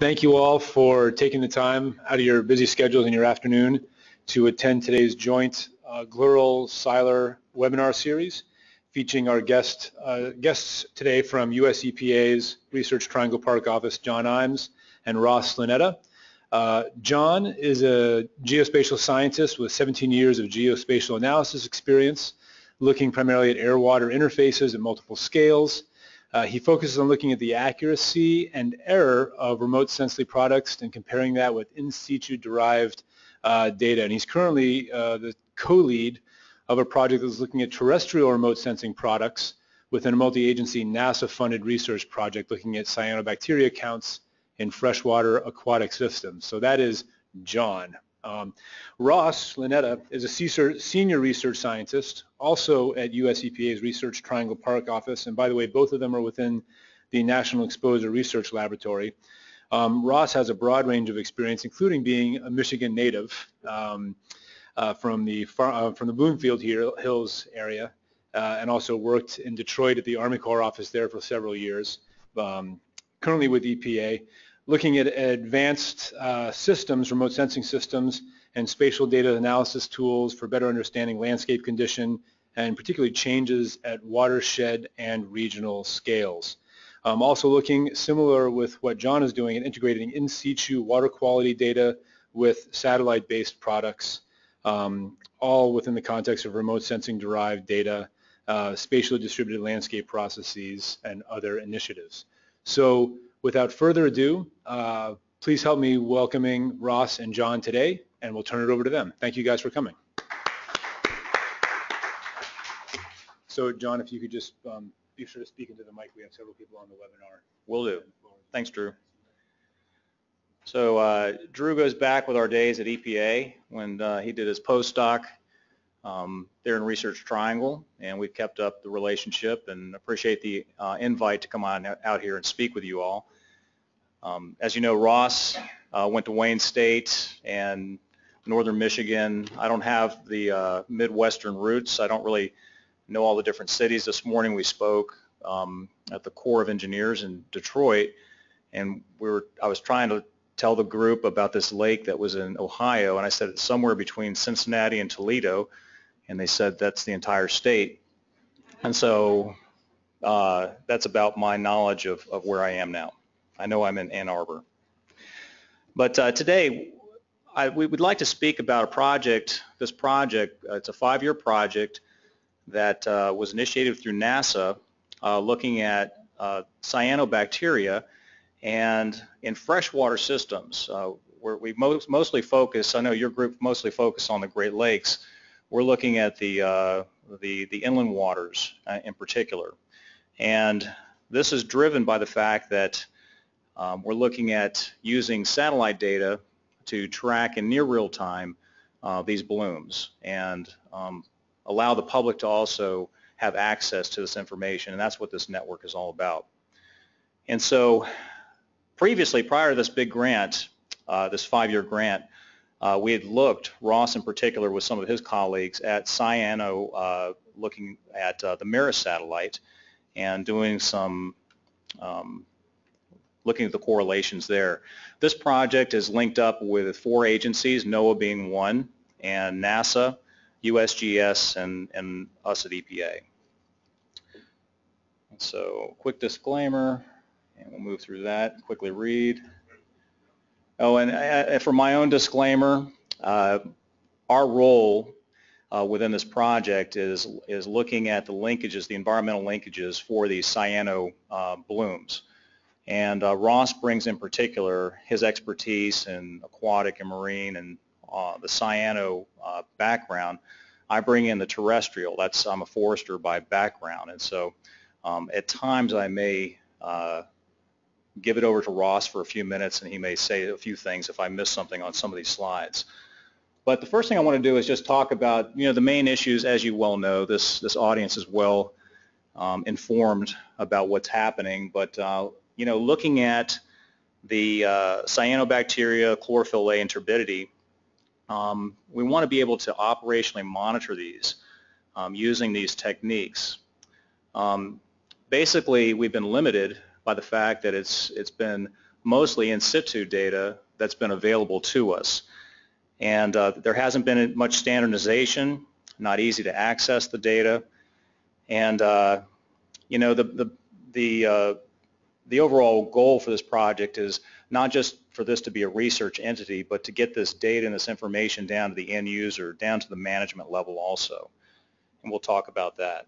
thank you all for taking the time out of your busy schedules in your afternoon to attend today's joint uh, CILER webinar series featuring our guest, uh, guests today from US EPA's Research Triangle Park office, John Iiames and Ross Lunetta. Uh, John is a geospatial scientist with 17 years of geospatial analysis experience, looking primarily at air-water interfaces at multiple scales. Uh, he focuses on looking at the accuracy and error of remote sensing products and comparing that with in situ derived uh, data. And he's currently uh, the co-lead of a project that's looking at terrestrial remote sensing products within a multi-agency NASA-funded research project looking at cyanobacteria counts in freshwater aquatic systems. So that is John. Um, Ross Lunetta is a senior research scientist, also at US EPA's Research Triangle Park office, and by the way, both of them are within the National Exposure Research Laboratory. Um, Ross has a broad range of experience, including being a Michigan native um, uh, from the far, uh, from the Bloomfield Hills area, uh, and also worked in Detroit at the Army Corps office there for several years. Um, currently with EPA, looking at advanced uh, systems, remote sensing systems, and spatial data analysis tools for better understanding landscape condition and particularly changes at watershed and regional scales. Um, also looking similar with what John is doing in integrating in situ water quality data with satellite-based products, um, all within the context of remote sensing derived data, uh, spatially distributed landscape processes, and other initiatives. So without further ado, uh, please help me welcoming Ross and John today, and we'll turn it over to them. Thank you guys for coming. So John, if you could just um, be sure to speak into the mic. We have several people on the webinar. Will do. Thanks, Drew. So uh, Drew goes back with our days at EPA when uh, he did his postdoc um, there in Research Triangle, and we've kept up the relationship and appreciate the uh, invite to come on out here and speak with you all. Um, as you know, Ross uh, went to Wayne State and Northern Michigan. I don't have the uh, Midwestern roots. I don't really know all the different cities. This morning we spoke um, at the Corps of Engineers in Detroit, and we were. I was trying to tell the group about this lake that was in Ohio, and I said it's somewhere between Cincinnati and Toledo and they said that's the entire state. And so uh, that's about my knowledge of, of where I am now. I know I'm in Ann Arbor. But uh, today, I, we would like to speak about a project, this project, uh, it's a five-year project that uh, was initiated through NASA uh, looking at uh, cyanobacteria and in freshwater systems. where we most, mostly focus, I know your group mostly focus on the Great Lakes, we're looking at the, uh, the, the inland waters uh, in particular. And this is driven by the fact that um, we're looking at using satellite data to track in near real time uh, these blooms and um, allow the public to also have access to this information. And that's what this network is all about. And so previously, prior to this big grant, uh, this five-year grant, uh, we had looked, Ross in particular with some of his colleagues, at Cyano uh, looking at uh, the MERIS satellite and doing some um, looking at the correlations there. This project is linked up with four agencies, NOAA being one, and NASA, USGS, and, and us at EPA. So quick disclaimer, and we'll move through that, quickly read. Oh, and uh, for my own disclaimer, uh, our role uh, within this project is is looking at the linkages, the environmental linkages for these cyano uh, blooms. And uh, Ross brings in particular his expertise in aquatic and marine and uh, the cyano background. I bring in the terrestrial. That's I'm a forester by background, and so um, at times I may give it over to Ross for a few minutes and he may say a few things if I miss something on some of these slides. But the first thing I want to do is just talk about, you know, the main issues, as you well know, this, this audience is well um, informed about what's happening, but, uh, you know, looking at the uh, cyanobacteria, chlorophyll A, and turbidity, um, we want to be able to operationally monitor these um, using these techniques. Um, basically, we've been limited by the fact that it's it's been mostly in situ data that's been available to us. And uh, there hasn't been much standardization, not easy to access the data. And, uh, you know, the, the, the, uh, the overall goal for this project is not just for this to be a research entity, but to get this data and this information down to the end user, down to the management level also. And we'll talk about that.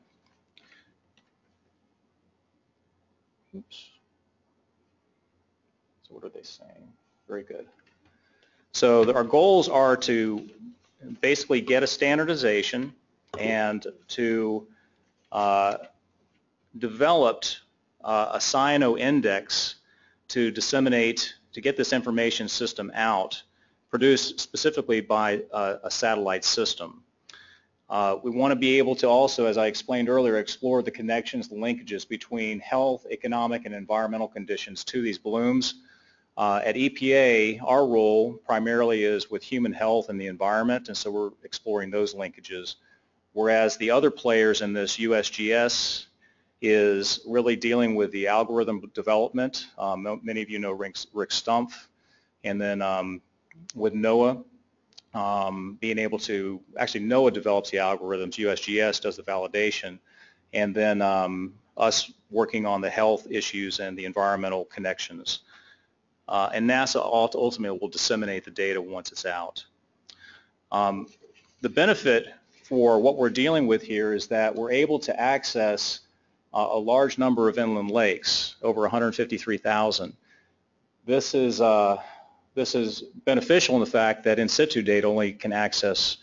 Oops. So what are they saying? Very good. So our goals are to basically get a standardization and to uh, develop uh, a cyano index to disseminate, to get this information system out, produced specifically by uh, a satellite system. Uh, we want to be able to also, as I explained earlier, explore the connections, the linkages between health, economic, and environmental conditions to these blooms. Uh, at EPA, our role primarily is with human health and the environment, and so we're exploring those linkages. Whereas the other players in this USGS is really dealing with the algorithm development. Um, many of you know Rick, Rick Stumpf. And then um, with NOAA, um, being able to, actually NOAA develops the algorithms, USGS does the validation, and then um, us working on the health issues and the environmental connections. Uh, and NASA ultimately will disseminate the data once it's out. Um, the benefit for what we're dealing with here is that we're able to access uh, a large number of inland lakes, over 153,000. This is uh, this is beneficial in the fact that in situ data only can access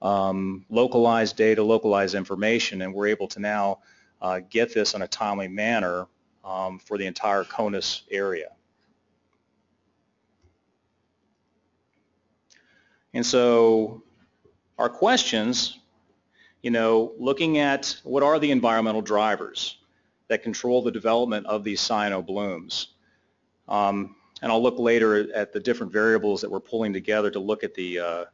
um, localized data, localized information, and we're able to now uh, get this in a timely manner um, for the entire CONUS area. And so our questions, you know, looking at what are the environmental drivers that control the development of these cyano blooms. Um, and I'll look later at the different variables that we're pulling together to look at the, uh,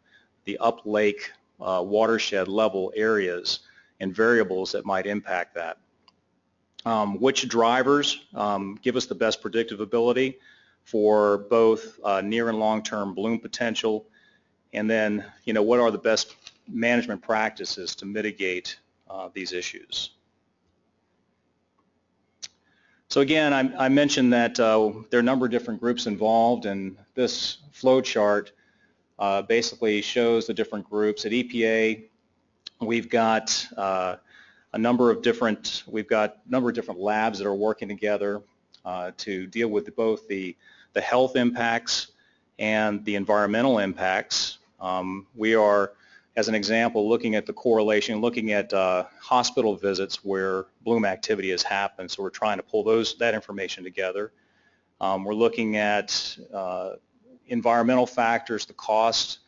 the up lake uh, watershed level areas and variables that might impact that. Um, which drivers um, give us the best predictive ability for both uh, near and long-term bloom potential, and then you know what are the best management practices to mitigate uh, these issues. So again, I, I mentioned that uh, there are a number of different groups involved, and this flow chart uh, basically shows the different groups. At EPA, we've got uh, a number of different we've got a number of different labs that are working together uh, to deal with both the the health impacts and the environmental impacts. Um, we are as an example, looking at the correlation, looking at uh, hospital visits where bloom activity has happened. So we're trying to pull those that information together. Um, we're looking at uh, environmental factors, the cost.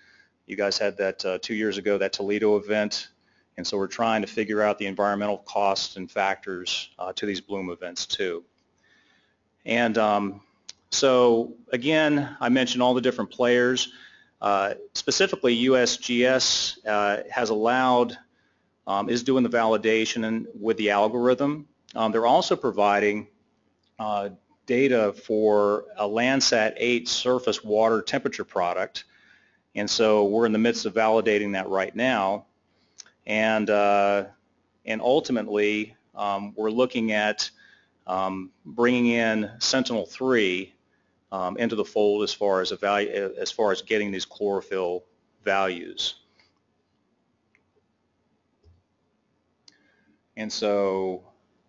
You guys had that uh, two years ago, that Toledo event. And so we're trying to figure out the environmental costs and factors uh, to these bloom events too. And um, so again, I mentioned all the different players. Uh, specifically, USGS uh, has allowed, um, is doing the validation with the algorithm. Um, they're also providing uh, data for a Landsat 8 surface water temperature product. And so we're in the midst of validating that right now. And, uh, and ultimately, um, we're looking at um, bringing in Sentinel-3 um, into the fold as far as, value, as far as getting these chlorophyll values. And so,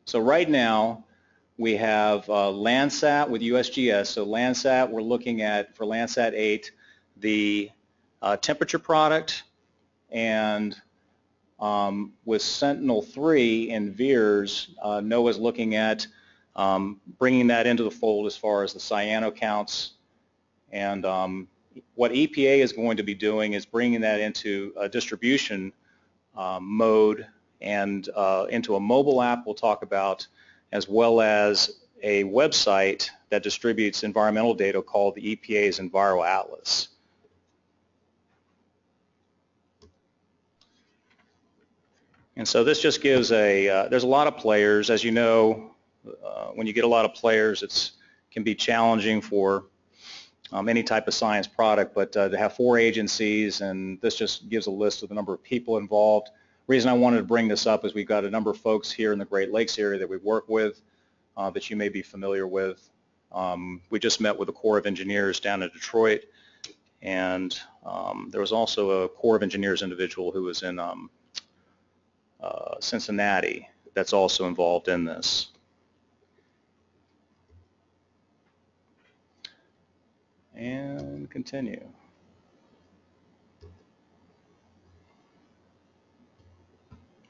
so right now we have uh, Landsat with USGS. So Landsat, we're looking at, for Landsat 8, the uh, temperature product and um, with Sentinel-3 and VIIRS, uh, NOAA's looking at um, bringing that into the fold as far as the cyano counts. And um, what EPA is going to be doing is bringing that into a distribution um, mode and uh, into a mobile app we'll talk about, as well as a website that distributes environmental data called the EPA's Enviro Atlas. And so this just gives a, uh, there's a lot of players. As you know, uh, when you get a lot of players, it can be challenging for um, any type of science product, but uh, to have four agencies, and this just gives a list of the number of people involved. reason I wanted to bring this up is we've got a number of folks here in the Great Lakes area that we work with uh, that you may be familiar with. Um, we just met with the Corps of Engineers down in Detroit, and um, there was also a Corps of Engineers individual who was in um, uh, Cincinnati that's also involved in this. And continue.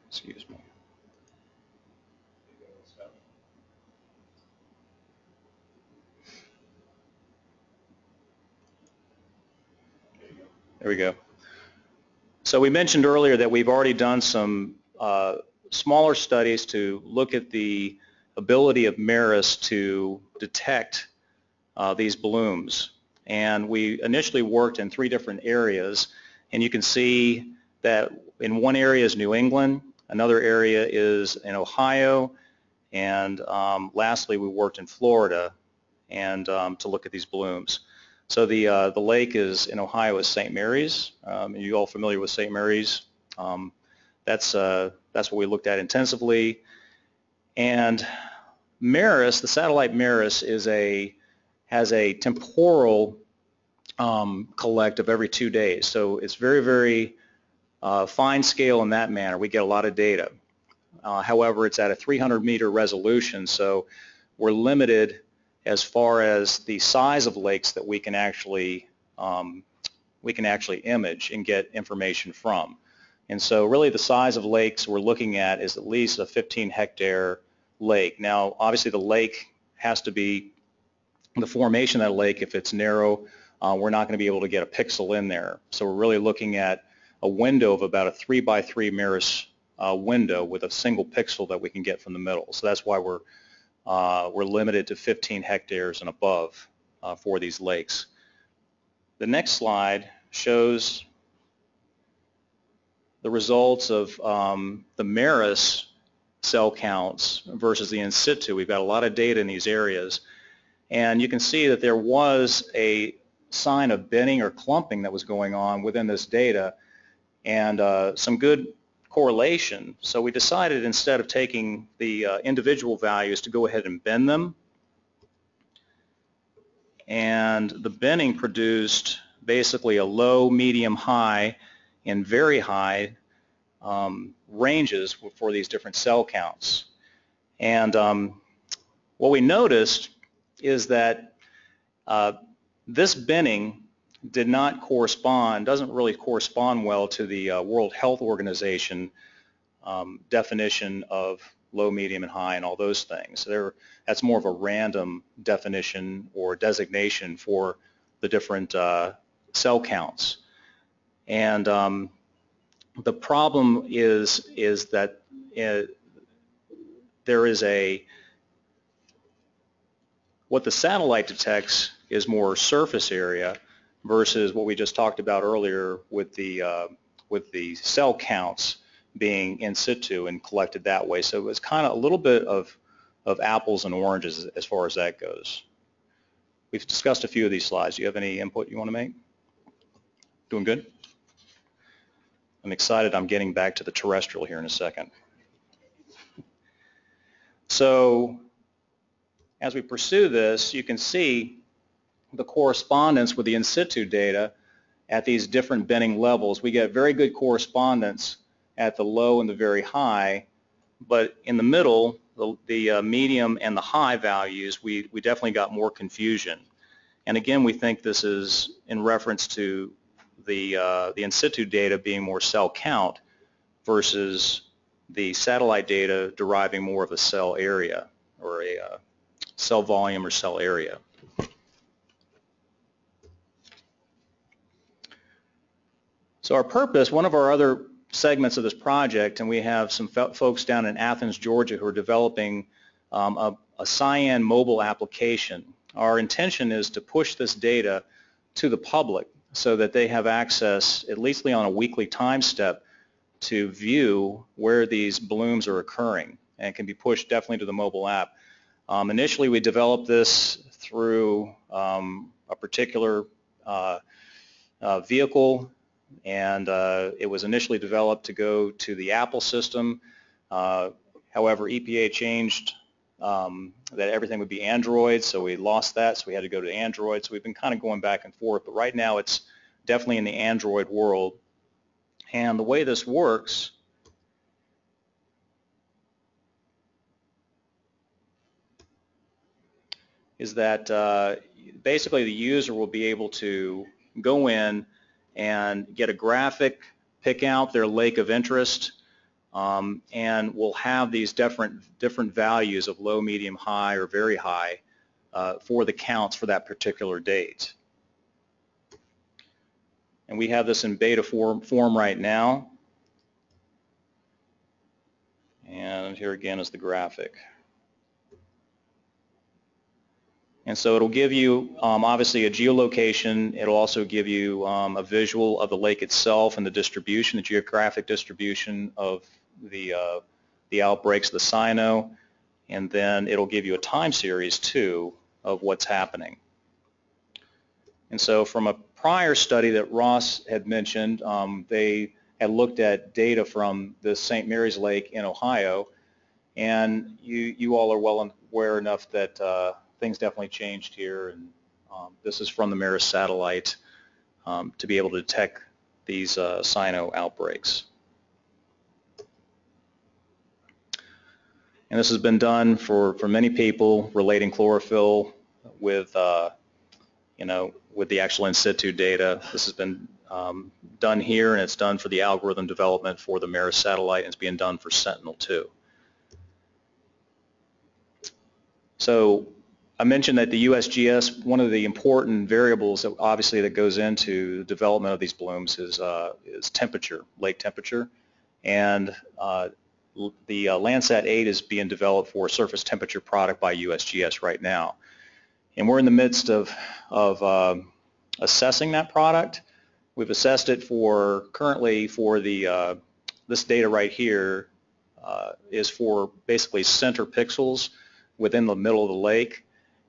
Excuse me. There we go. So we mentioned earlier that we've already done some uh, smaller studies to look at the ability of MERIS to detect uh, these blooms. And we initially worked in three different areas, and you can see that in one area is New England, another area is in Ohio, and um, lastly we worked in Florida and um, to look at these blooms. So the, uh, the lake is in Ohio is St. Mary's. Um, you all familiar with St. Mary's? Um, that's, uh, that's what we looked at intensively. And MERIS, the satellite MERIS, is a, has a temporal um, collect of every two days. So it's very, very uh, fine scale in that manner. We get a lot of data. Uh, however, it's at a 300 meter resolution, so we're limited as far as the size of lakes that we can actually um, we can actually image and get information from. And so really the size of lakes we're looking at is at least a 15 hectare lake. Now obviously the lake has to be the formation of that lake if it's narrow uh, we're not going to be able to get a pixel in there. So we're really looking at a window of about a 3 by 3 MERIS uh, window with a single pixel that we can get from the middle. So that's why we're uh, we're limited to 15 hectares and above uh, for these lakes. The next slide shows the results of um, the MERIS cell counts versus the in situ. We've got a lot of data in these areas. And you can see that there was a sign of binning or clumping that was going on within this data and uh, some good correlation. So we decided instead of taking the uh, individual values to go ahead and bin them. And the binning produced basically a low, medium, high, and very high um, ranges for these different cell counts. And um, what we noticed is that uh, this binning did not correspond, doesn't really correspond well to the uh, World Health Organization um, definition of low, medium, and high and all those things. There, that's more of a random definition or designation for the different uh, cell counts. And um, the problem is, is that uh, there is a, what the satellite detects is more surface area versus what we just talked about earlier with the uh, with the cell counts being in situ and collected that way. So it's kind of a little bit of of apples and oranges as far as that goes. We've discussed a few of these slides. Do you have any input you want to make? Doing good? I'm excited I'm getting back to the terrestrial here in a second. So as we pursue this, you can see the correspondence with the in situ data at these different binning levels. We get very good correspondence at the low and the very high, but in the middle, the, the uh, medium and the high values, we, we definitely got more confusion. And again, we think this is in reference to the, uh, the in situ data being more cell count versus the satellite data deriving more of a cell area or a uh, cell volume or cell area. So our purpose, one of our other segments of this project, and we have some folks down in Athens, Georgia who are developing um, a, a cyan mobile application. Our intention is to push this data to the public so that they have access, at least on a weekly time step, to view where these blooms are occurring and can be pushed definitely to the mobile app. Um, initially, we developed this through um, a particular uh, uh, vehicle, and uh, it was initially developed to go to the Apple system. Uh, however, EPA changed um, that everything would be Android, so we lost that, so we had to go to Android. So we've been kind of going back and forth, but right now it's definitely in the Android world. And the way this works is that uh, basically the user will be able to go in and get a graphic, pick out their lake of interest, um, and we'll have these different different values of low, medium, high, or very high uh, for the counts for that particular date. And we have this in beta form, form right now. And here again is the graphic. And so it'll give you um, obviously a geolocation. It'll also give you um, a visual of the lake itself and the distribution, the geographic distribution of the, uh, the outbreaks, of the cyno, and then it'll give you a time series too of what's happening. And so from a prior study that Ross had mentioned, um, they had looked at data from the St. Mary's Lake in Ohio, and you, you all are well aware enough that uh, things definitely changed here, and um, this is from the MERIS satellite um, to be able to detect these uh, cyno outbreaks. And this has been done for, for many people relating chlorophyll with, uh, you know, with the actual in situ data. This has been um, done here, and it's done for the algorithm development for the MERIS satellite, and it's being done for Sentinel-2. So I mentioned that the USGS, one of the important variables that obviously that goes into the development of these blooms is, uh, is temperature, lake temperature. And uh, the uh, Landsat 8 is being developed for a surface temperature product by USGS right now. And we're in the midst of, of um, assessing that product. We've assessed it for currently for the, uh, this data right here uh, is for basically center pixels within the middle of the lake.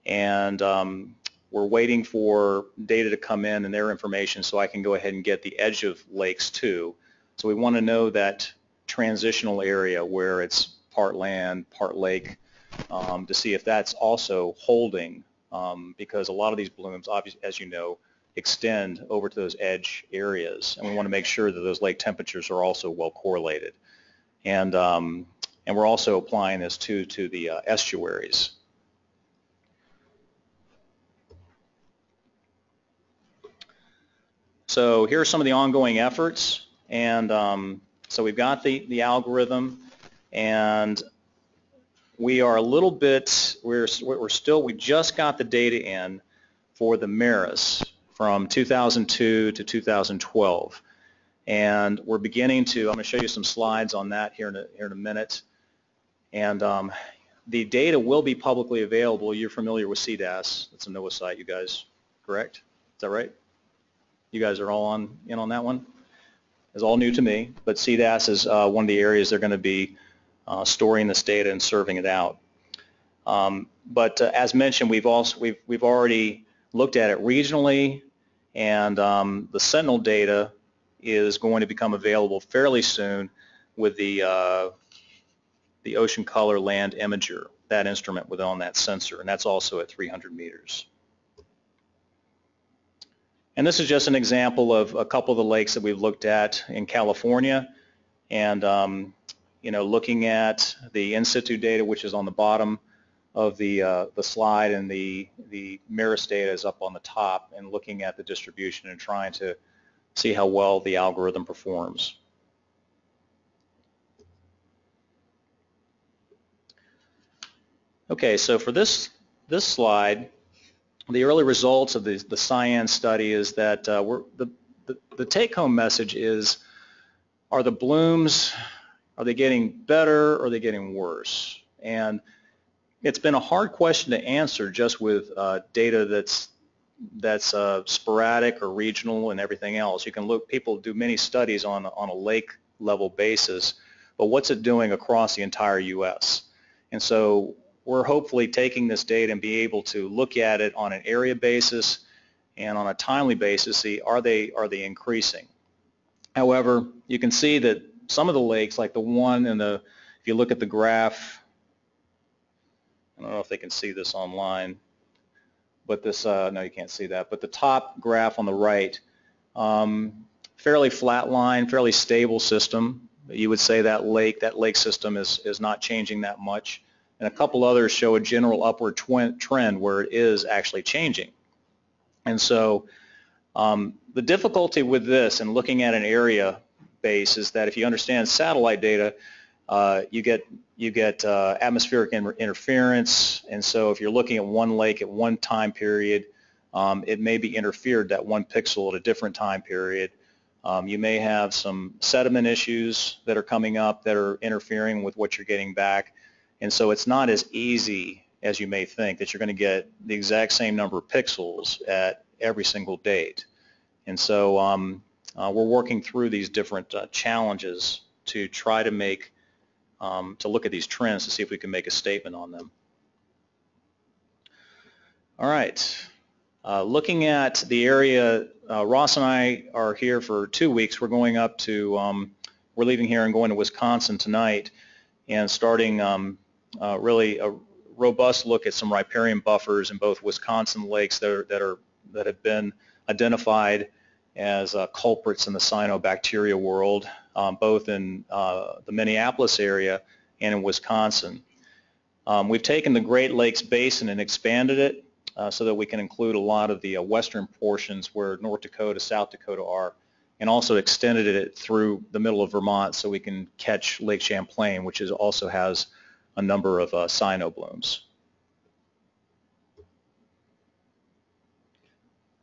And um, we're waiting for data to come in and their information so I can go ahead and get the edge of lakes too. So we want to know that transitional area where it's part land, part lake, um, to see if that's also holding um, because a lot of these blooms, obviously, as you know, extend over to those edge areas, and we want to make sure that those lake temperatures are also well correlated. And, um, and we're also applying this too to the uh, estuaries. So here are some of the ongoing efforts, and um, so we've got the, the algorithm and we are a little bit, we're, we're still, we just got the data in for the MERIS from 2002 to 2012. And we're beginning to, I'm going to show you some slides on that here in a, here in a minute. And um, the data will be publicly available. You're familiar with CDAS. It's a NOAA site, you guys, correct? Is that right? You guys are all on in on that one? It's all new to me, but CDAS is uh, one of the areas they're going to be uh, storing this data and serving it out. Um, but uh, as mentioned, we've also we've we've already looked at it regionally, and um, the Sentinel data is going to become available fairly soon with the uh, the Ocean Color Land Imager, that instrument with on that sensor, and that's also at 300 meters. And this is just an example of a couple of the lakes that we've looked at in California. And, um, you know, looking at the in situ data, which is on the bottom of the, uh, the slide, and the, the MERIS data is up on the top, and looking at the distribution and trying to see how well the algorithm performs. Okay, so for this, this slide, the early results of the, the CYAN study is that uh, we're, the, the, the take-home message is, are the blooms, are they getting better or are they getting worse? And it's been a hard question to answer just with uh, data that's that's uh, sporadic or regional and everything else. You can look, people do many studies on, on a lake level basis, but what's it doing across the entire U.S.? And so we're hopefully taking this data and be able to look at it on an area basis and on a timely basis, see are they, are they increasing. However, you can see that some of the lakes, like the one in the, if you look at the graph, I don't know if they can see this online, but this, uh, no you can't see that, but the top graph on the right, um, fairly flat line, fairly stable system. You would say that lake, that lake system is, is not changing that much. And a couple others show a general upward trend where it is actually changing. And so um, the difficulty with this and looking at an area base is that if you understand satellite data, uh, you get you get uh, atmospheric inter interference, and so if you're looking at one lake at one time period, um, it may be interfered that one pixel at a different time period. Um, you may have some sediment issues that are coming up that are interfering with what you're getting back, and so it's not as easy as you may think that you're going to get the exact same number of pixels at every single date. And so um, uh, we're working through these different uh, challenges to try to make, um, to look at these trends to see if we can make a statement on them. All right. Uh, looking at the area, uh, Ross and I are here for two weeks. We're going up to, um, we're leaving here and going to Wisconsin tonight and starting um, uh, really a robust look at some riparian buffers in both Wisconsin lakes that are, that are that have been identified as uh, culprits in the cyanobacteria world, um, both in uh, the Minneapolis area and in Wisconsin. Um, we've taken the Great Lakes Basin and expanded it uh, so that we can include a lot of the uh, western portions where North Dakota, South Dakota are, and also extended it through the middle of Vermont so we can catch Lake Champlain, which is, also has a number of uh, cyano blooms.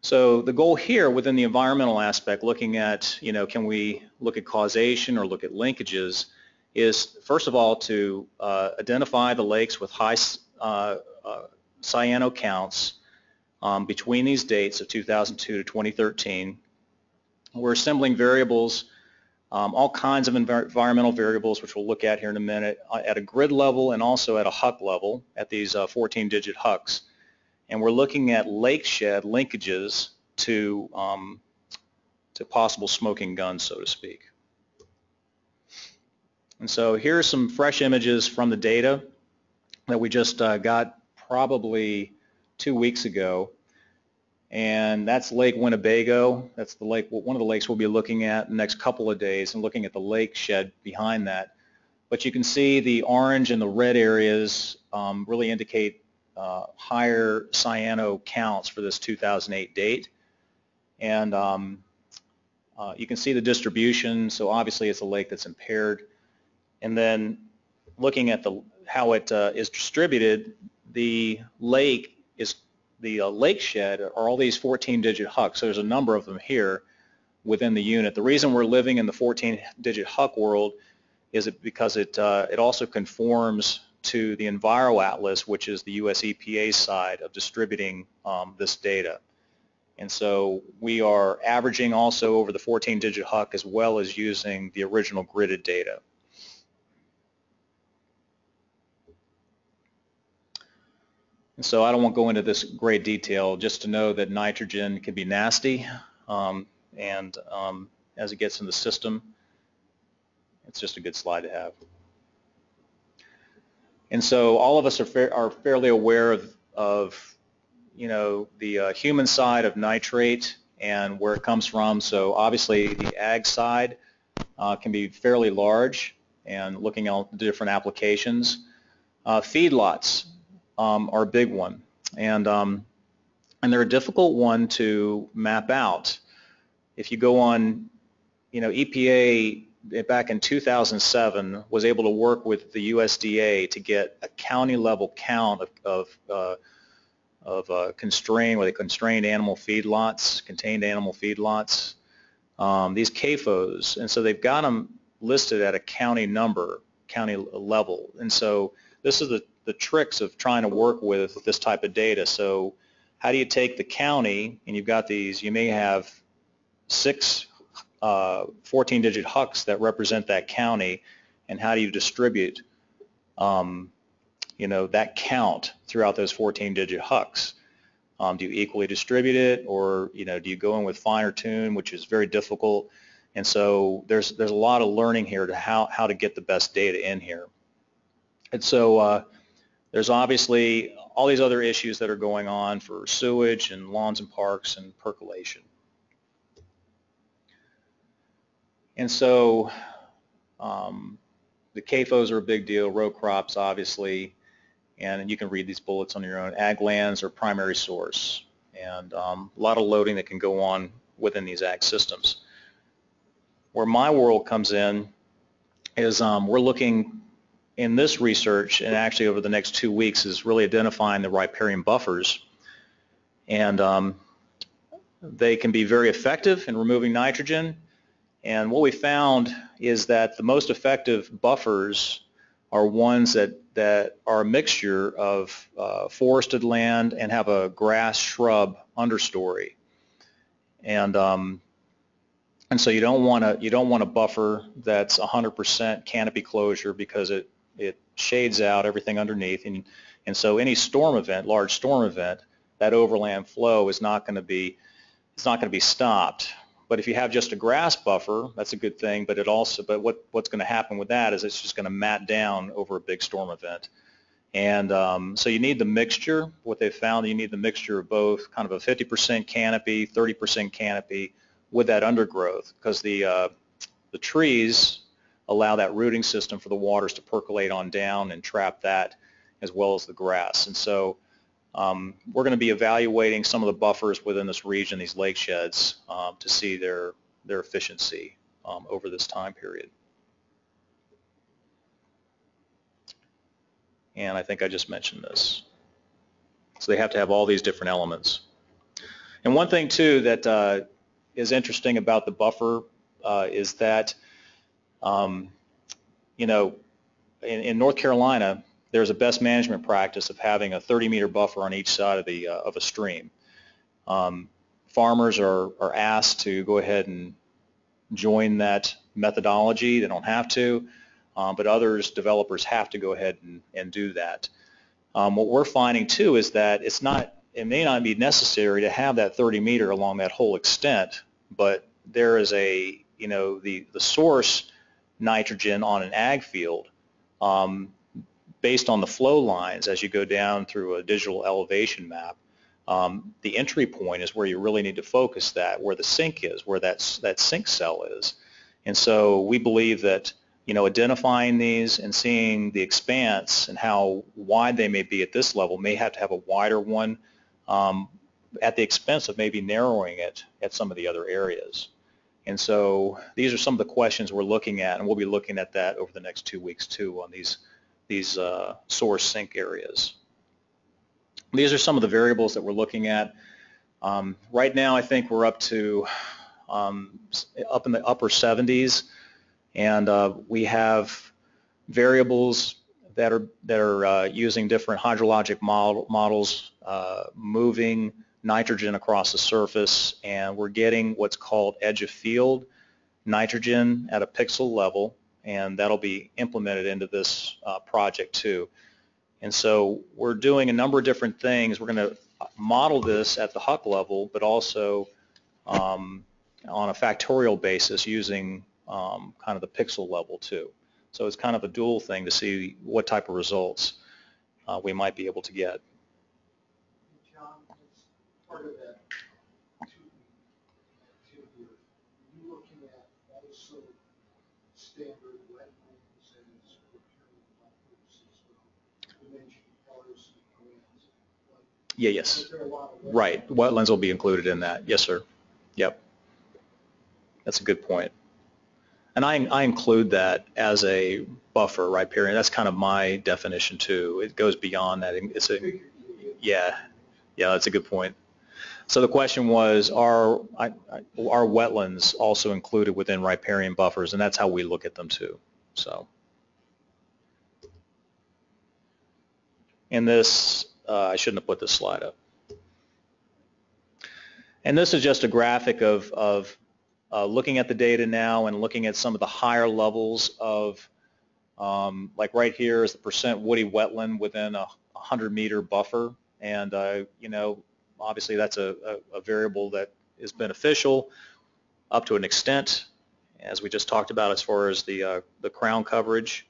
So the goal here within the environmental aspect, looking at, you know, can we look at causation or look at linkages, is first of all to uh, identify the lakes with high uh, uh, cyano counts um, between these dates of 2002 to 2013. We're assembling variables, um, all kinds of env environmental variables, which we'll look at here in a minute, uh, at a grid level and also at a HUC level, at these 14-digit uh, HUCs and we're looking at lake shed linkages to, um, to possible smoking guns, so to speak. And so here are some fresh images from the data that we just uh, got probably two weeks ago. And that's Lake Winnebago. That's the lake, one of the lakes we'll be looking at the next couple of days and looking at the lake shed behind that. But you can see the orange and the red areas um, really indicate uh, higher cyano counts for this 2008 date. And um, uh, you can see the distribution, so obviously it's a lake that's impaired. And then looking at the how it uh, is distributed, the lake is the uh, lake shed are all these 14-digit HUCs. So there's a number of them here within the unit. The reason we're living in the 14-digit HUC world is it because it uh, it also conforms to the EnviroAtlas, which is the US EPA side of distributing um, this data. And so we are averaging also over the 14-digit HUC as well as using the original gridded data. And so I don't want to go into this great detail, just to know that nitrogen can be nasty, um, and um, as it gets in the system, it's just a good slide to have. And so all of us are, fa are fairly aware of, of, you know, the uh, human side of nitrate and where it comes from. So obviously the ag side uh, can be fairly large and looking at different applications. Uh, feedlots um, are a big one. And, um, and they're a difficult one to map out. If you go on, you know, EPA back in 2007 was able to work with the USDA to get a county level count of, of, uh, of uh, constrained, they constrained animal feedlots, contained animal feedlots, um, these CAFOs, and so they've got them listed at a county number, county level, and so this is the, the tricks of trying to work with this type of data. So how do you take the county, and you've got these, you may have six 14-digit uh, HUCs that represent that county, and how do you distribute um, you know, that count throughout those 14-digit HUCs. Um, do you equally distribute it, or you know, do you go in with finer tune, which is very difficult? And so there's there's a lot of learning here to how how to get the best data in here. And so uh, there's obviously all these other issues that are going on for sewage and lawns and parks and percolation. And so um, the CAFOs are a big deal, row crops obviously, and you can read these bullets on your own. Ag lands are primary source, and um, a lot of loading that can go on within these ag systems. Where my world comes in is um, we're looking in this research, and actually over the next two weeks, is really identifying the riparian buffers. And um, they can be very effective in removing nitrogen. And what we found is that the most effective buffers are ones that, that are a mixture of uh, forested land and have a grass shrub understory. And um, and so you don't want to you don't want a buffer that's 100% canopy closure because it it shades out everything underneath. And, and so any storm event, large storm event, that overland flow is not going to be, it's not going to be stopped. But if you have just a grass buffer, that's a good thing. But it also, but what, what's going to happen with that is it's just going to mat down over a big storm event. And um, so you need the mixture. What they've found, you need the mixture of both kind of a 50% canopy, 30% canopy with that undergrowth because the, uh, the trees allow that rooting system for the waters to percolate on down and trap that as well as the grass. And so um, we're going to be evaluating some of the buffers within this region, these lake sheds, um, to see their, their efficiency um, over this time period. And I think I just mentioned this. So they have to have all these different elements. And one thing too that uh, is interesting about the buffer uh, is that um, you know, in, in, North Carolina, there's a best management practice of having a 30 meter buffer on each side of the uh, of a stream. Um, farmers are, are asked to go ahead and join that methodology. They don't have to, um, but others, developers, have to go ahead and, and do that. Um, what we're finding too is that it's not, it may not be necessary to have that 30 meter along that whole extent, but there is a, you know, the, the source nitrogen on an ag field um, based on the flow lines as you go down through a digital elevation map. Um, the entry point is where you really need to focus that, where the sink is, where that, that sink cell is. And so we believe that you know, identifying these and seeing the expanse and how wide they may be at this level may have to have a wider one um, at the expense of maybe narrowing it at some of the other areas. And so these are some of the questions we're looking at, and we'll be looking at that over the next two weeks too on these, these uh, source sink areas. These are some of the variables that we're looking at. Um, right now, I think we're up to um, up in the upper 70s, and uh, we have variables that are that are uh, using different hydrologic model, models, uh, moving nitrogen across the surface and we're getting what's called edge of field nitrogen at a pixel level and that'll be implemented into this uh, project too. And so we're doing a number of different things. We're going to model this at the HUC level, but also um, on a factorial basis using um, kind of the pixel level too. So it's kind of a dual thing to see what type of results uh, we might be able to get. Part of that activity, are you looking at also standard wetlands buffers as well? You mentioned forests and. Yeah, yes. Right. Wetlands will be included in that. Yes, sir. Yep. That's a good point. And I, I include that as a buffer, riparian. That's kind of my definition too. It goes beyond that. It's a, yeah, yeah, that's a good point. So the question was, are, are wetlands also included within riparian buffers? And that's how we look at them too. So. And this, uh, I shouldn't have put this slide up. And this is just a graphic of, of uh, looking at the data now and looking at some of the higher levels of Um, like right here is the percent woody wetland within a 100 meter buffer. And, uh, you know, obviously that's a, a, a variable that is beneficial up to an extent, as we just talked about as far as the, uh, the crown coverage.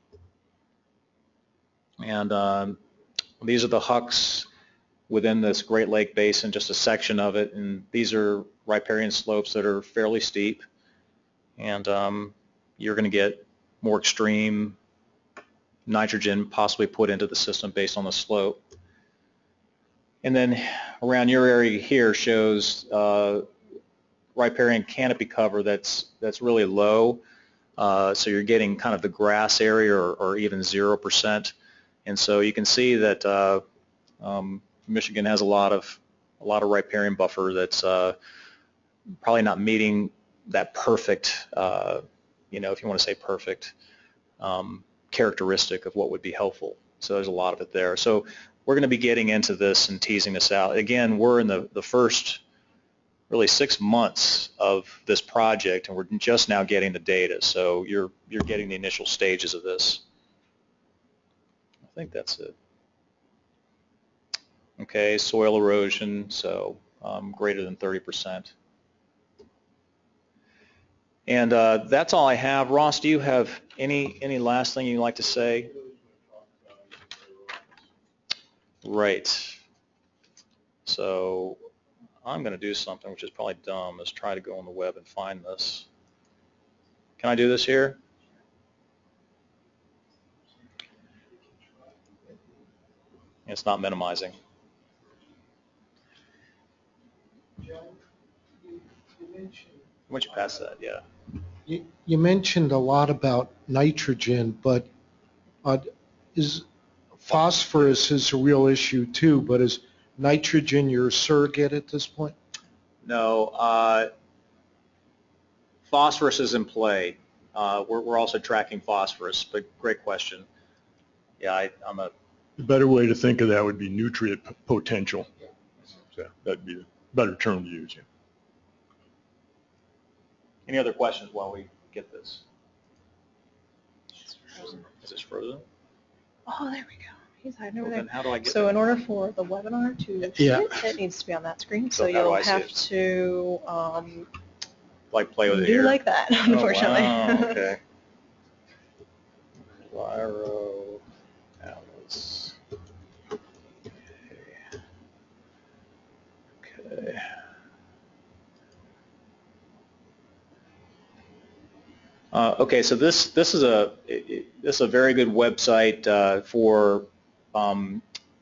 And um, these are the HUCs within this Great Lake Basin, just a section of it. And these are riparian slopes that are fairly steep. And um, you're going to get more extreme nitrogen possibly put into the system based on the slope. And then around your area here shows uh, riparian canopy cover that's that's really low. Uh, so you're getting kind of the grass area or, or even 0%. And so you can see that uh, um, Michigan has a lot of a lot of riparian buffer that's uh, probably not meeting that perfect, uh, you know, if you want to say perfect, um, characteristic of what would be helpful. So there's a lot of it there. So we're going to be getting into this and teasing this out. Again, we're in the, the first really six months of this project and we're just now getting the data. So you're, you're getting the initial stages of this. I think that's it. Okay, soil erosion, so um, greater than 30%. And uh, that's all I have. Ross, do you have any any last thing you'd like to say? Right. So I'm going to do something which is probably dumb, is try to go on the web and find this. Can I do this here? It's not minimizing. Don't you pass that? Yeah. you, you mentioned a lot about nitrogen, but uh, is phosphorus is a real issue too, but is nitrogen your surrogate at this point? No, uh, phosphorus is in play. Uh, we're, we're also tracking phosphorus, but great question. Yeah, I, I'm a, The better way to think of that would be nutrient potential. So that'd be a better term to use. yeah. any other questions while we get this? Is this frozen? Oh, there we go. Hiding over Well, then there. how do I get So in order for the webinar to Yeah. fit, it needs to be on that screen. So So how do you'll I see have to um, Like play with it do here? like that, Oh, unfortunately. wow, okay. Lyro, Alice. Okay. Okay. Uh, okay, so this this is a it- it- this is a very good website uh, for um,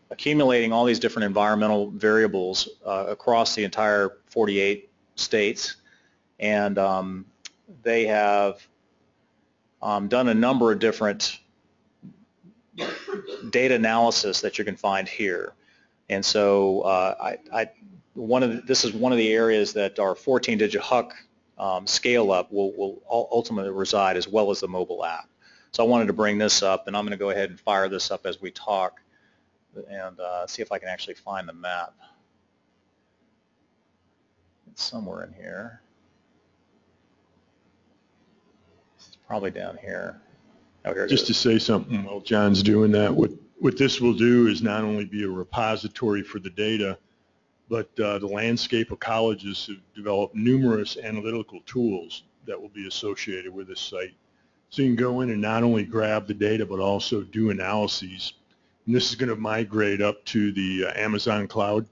accumulating all these different environmental variables uh, across the entire 48 states, and um, they have um, done a number of different data analysis that you can find here. And so uh, I, I, one of the, this is one of the areas that our 14-digit HUC um, scale up will, will ultimately reside as well as the mobile app. So I wanted to bring this up, and I'm going to go ahead and fire this up as we talk and uh, see if I can actually find the map. It's somewhere in here. It's probably down here. Oh, here Just to say something while John's doing that, what, what this will do is not only be a repository for the data, but uh, the landscape ecologists have developed numerous analytical tools that will be associated with this site. So you can go in and not only grab the data, but also do analyses. And this is going to migrate up to the uh, Amazon cloud.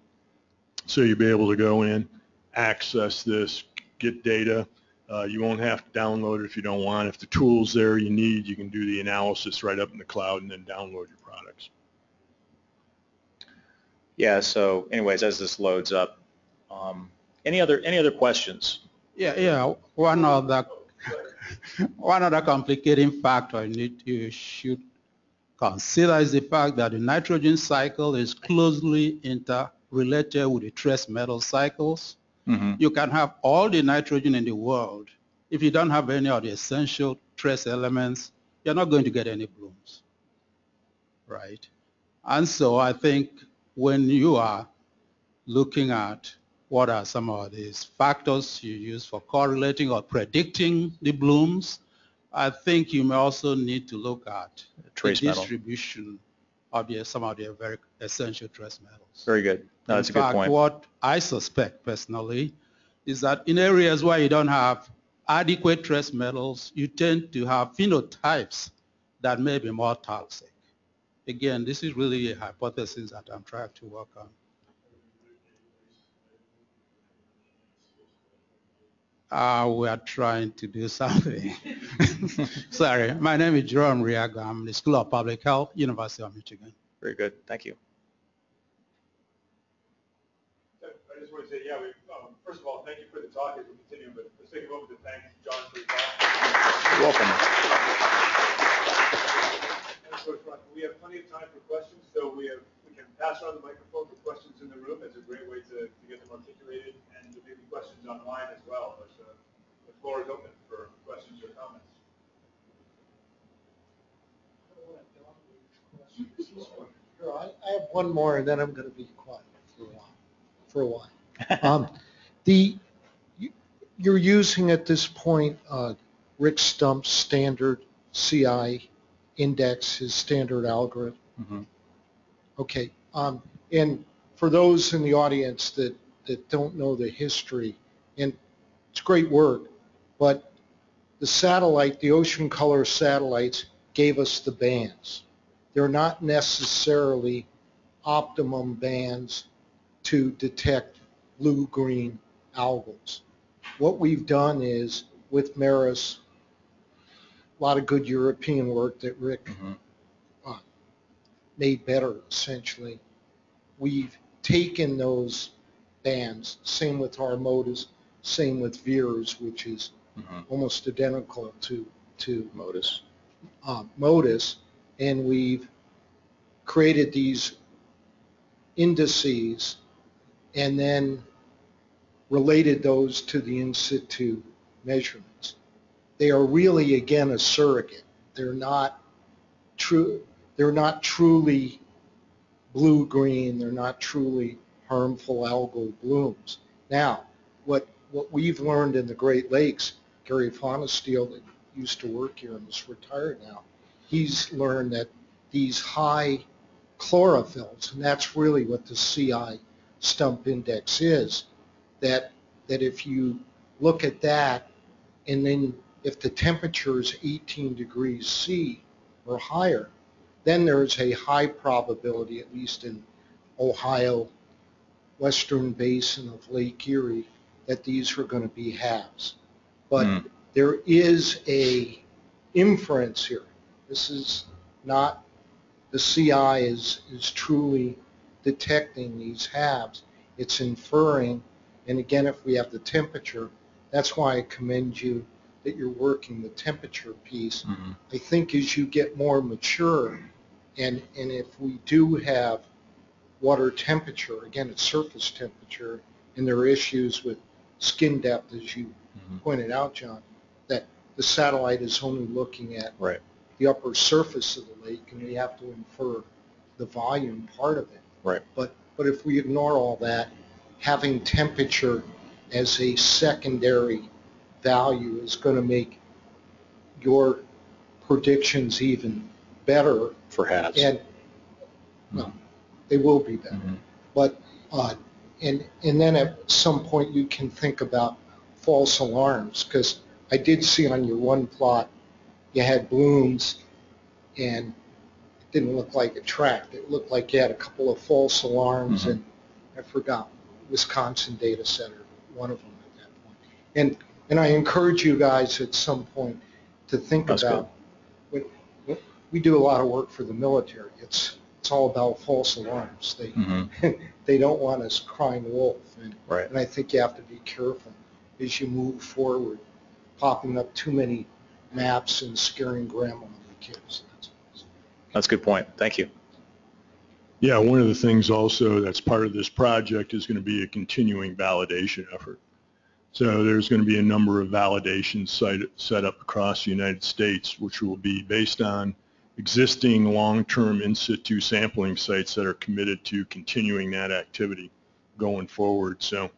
So you'll be able to go in, access this, get data. Uh, you won't have to download it if you don't want. If the tool's there you need, you can do the analysis right up in the cloud and then download your products. Yeah, so anyways, as this loads up, um, any other, any other questions? Yeah, yeah. One other, one other complicating factor you should consider is the fact that the nitrogen cycle is closely interrelated with the trace metal cycles. Mm-hmm. You can have all the nitrogen in the world. If you don't have any of the essential trace elements, you're not going to get any blooms, right? And so I think when you are looking at what are some of these factors you use for correlating or predicting the blooms, I think you may also need to look at Trace the metal. distribution of the, some of the very essential trace metals. Very good. No, that's a In good fact, point. what I suspect personally is that in areas where you don't have adequate trace metals, you tend to have phenotypes that may be more toxic. Again, this is really a hypothesis that I'm trying to work on. Uh, we are trying to do something. Sorry, my name is Jerome Nriagu. I'm in the School of Public Health, University of Michigan. Very good. Thank you. I just want to say, yeah, we, um, first of all, thank you for the talk as we continue, but let's take a moment to thank John for his talk. You're welcome. And Coach Ron, we have plenty of time for questions, so we have, we can pass around the microphone for questions in the room. It's a great way to, to get them articulated, and there may be questions online as well, but, uh, the floor is open for questions or comments. Here, I I have one more, and then I'm going to be quiet for a while. For a while. Um, The, you- you're using at this point uh, Rick Stumpf's standard CI index, his standard algorithm. Mhm. Okay, um, and for those in the audience that, that don't know the history, and it's great work, but the satellite, the ocean color satellites gave us the bands. They're not necessarily optimum bands to detect blue-green algals. What we've done is with MERIS, a lot of good European work that Rick Mhm. uh, made better essentially. We've taken those bands, same with Harmodus, same with VIIRS, which is Mhm. almost identical to, to MODIS. uh, MODIS, and we've created these indices and then related those to the in situ measurements. They are really, again, a surrogate. They're not true, they're not truly blue-green, they're not truly harmful algal blooms. Now, what, what we've learned in the Great Lakes, Gary Fahnenstiel that used to work here and is retired now, he's learned that these high chlorophylls, and that's really what the CI Stumpf index is, that, that if you look at that, and then if the temperature is 18 degrees C or higher, then there's a high probability, at least in Ohio, western basin of Lake Erie, that these are going to be HABs. But Hmm. there is a inference here. This is not, the CI is, is truly detecting these HABs. It's inferring, and again, if we have the temperature, that's why I commend you that you're working the temperature piece. Mhm. I think as you get more mature, and, and if we do have water temperature, again, it's surface temperature, and there are issues with skin depth, as you Mhm. pointed out, John, that the satellite is only looking at Right. the upper surface of the lake, and we have to infer the volume part of it. Right. But, but if we ignore all that, having temperature as a secondary value is going to make your predictions even better, For hats. and, well, they will be better. Mhm. But, uh, and, and then at some point you can think about false alarms, because I did see on your one plot, you had blooms and it didn't look like a tract. It looked like you had a couple of false alarms Mhm. and I forgot, Wisconsin Data Center, one of them at that point. And, and I encourage you guys at some point to think That's about, when- when- we do a lot of work for the military. It's, it's all about false alarms. They, Mhm. they don't want us crying wolf. And, Right. and I think you have to be careful as you move forward, popping up too many maps and scaring grandma and the kids. That's. That's a good point. Thank you. Yeah, one of the things also that's part of this project is going to be a continuing validation effort. So there's going to be a number of validations site, set up across the United States, which will be based on existing long-term in situ sampling sites that are committed to continuing that activity going forward. So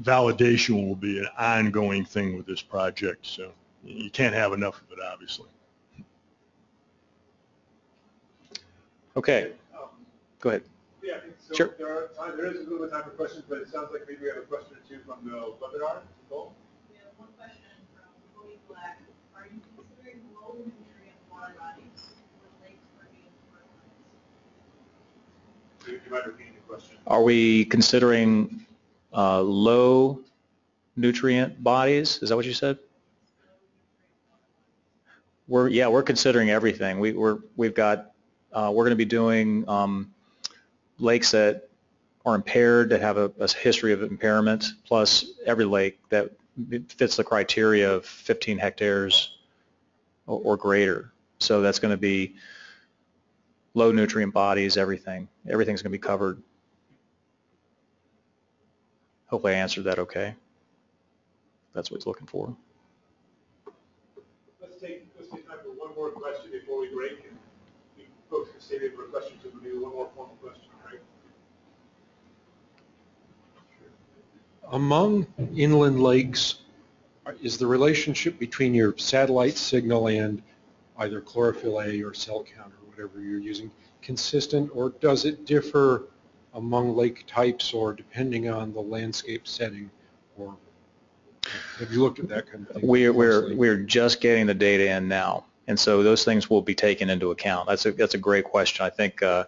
validation will be an ongoing thing with this project. So You can't have enough of it, obviously. Okay, go ahead. Yeah, so. Sure. There are, uh, there is a little bit of time for questions, but it sounds like maybe we have a question or two from the webinar. Nicole? We have one question from Cody Black. Are you considering low nutrient water bodies with lakes or being fertilized? Do question? Are we considering uh, low nutrient bodies? Is that what you said? We're, yeah, we're considering everything. We, we're, we've got, uh, we're going to be doing um, lakes that are impaired, that have a, a history of impairment, plus every lake that fits the criteria of 15 hectares or, or greater. So that's going to be low nutrient bodies, everything. Everything's going to be covered. Hopefully I answered that okay. That's what he's looking for. Let's take, let's take time for one more question before we break, and you folks can stay there for a question, so maybe one more formal question, all right? Among inland lakes, is the relationship between your satellite signal and either chlorophyll A or cell count or whatever you're using consistent, or does it differ among lake types or depending on the landscape setting? Or have you looked at that kind of thing? We're, we're, we're just getting the data in now. And so those things will be taken into account. That's a, that's a great question. I think uh,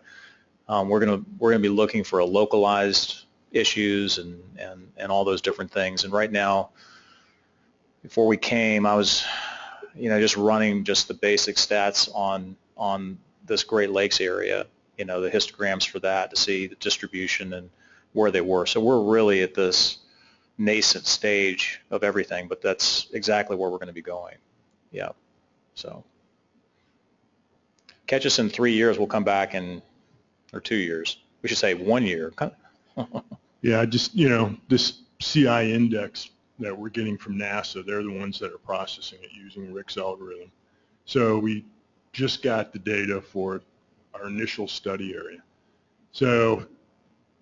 um, we're going to, we're to be looking for a localized issues and, and, and all those different things. And right now, before we came, I was, you know, just running just the basic stats on, on this Great Lakes area, you know, the histograms for that to see the distribution and where they were. So we're really at this nascent stage of everything, but that's exactly where we're going to be going. Yeah. So catch us in three years. We'll come back in, or two years. We should say one year. Yeah, just, you know, this CI index that we're getting from NASA, they're the ones that are processing it using Rick's algorithm. So we just got the data for our initial study area. So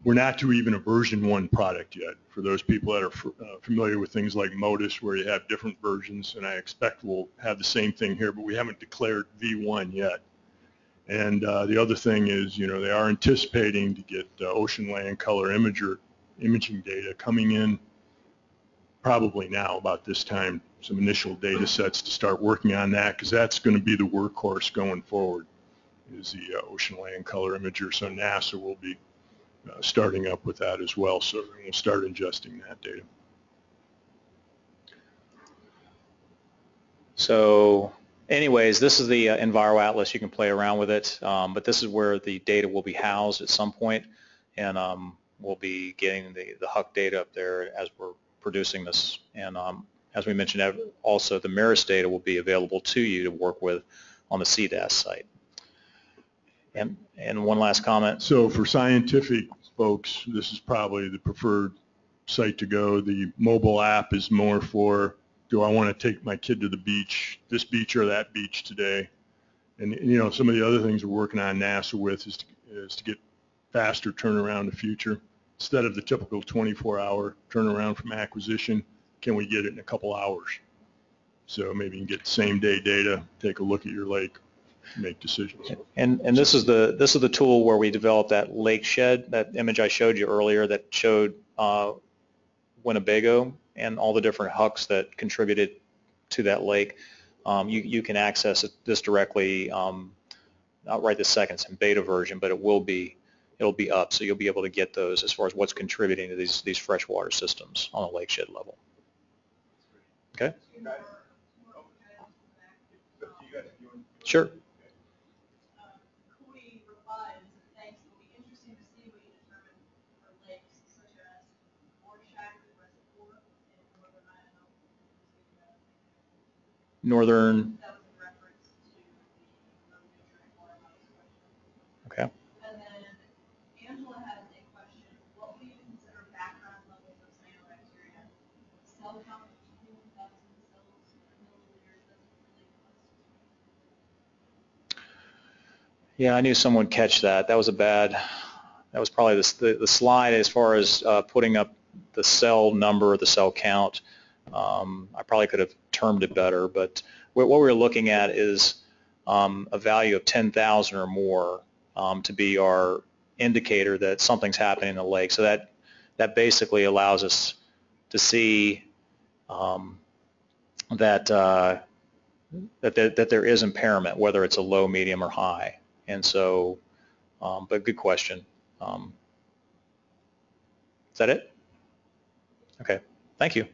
we're not to even a version one product yet. For those people that are uh, familiar with things like MODIS, where you have different versions, and I expect we'll have the same thing here, but we haven't declared V1 yet. And uh, the other thing is, you know, they are anticipating to get uh, ocean land color imager, imaging data coming in probably now about this time, some initial data sets to start working on that because that's going to be the workhorse going forward is the uh, ocean land color imager. So NASA will be uh, starting up with that as well. So we'll start ingesting that data. So anyways, this is the uh, EnviroAtlas. You can play around with it, um, but this is where the data will be housed at some point, and um, we'll be getting the, the HUC data up there as we're producing this. And um, as we mentioned, also the MERIS data will be available to you to work with on the CDAS site. And, and one last comment. So for scientific folks, this is probably the preferred site to go. The mobile app is more for, do I want to take my kid to the beach, this beach or that beach today? And, you know, some of the other things we're working on NASA with is to, is to get faster turnaround in the future. Instead of the typical 24-hour turnaround from acquisition, can we get it in a couple hours? So maybe you can get same-day data, take a look at your lake, make decisions. And, and this is the, this is the tool where we developed that lake shed, that image I showed you earlier that showed uh, Winnebago and all the different HUCs that contributed to that lake. Um, you, you can access it, this directly, um, not right this second, it's in beta version, but it will be, it'll be up, so you'll be able to get those as far as what's contributing to these, these freshwater systems on a lake shed level. Okay? Sure. guys? Yeah, I knew someone would catch that. That was a bad, that was probably the, the, the slide as far as uh, putting up the cell number, the cell count. Um, I probably could have termed it better, but what we're looking at is um, a value of 10,000 or more um, to be our indicator that something's happening in the lake. So that that basically allows us to see um, that, uh, that there, that there is impairment, whether it's a low, medium, or high. And so, um, but good question. Um, is that it? Okay, thank you.